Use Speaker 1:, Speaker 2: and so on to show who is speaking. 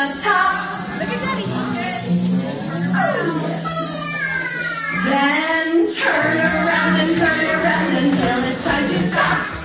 Speaker 1: Then turn around and turn around until it's time to stop.